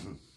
mm-hmm.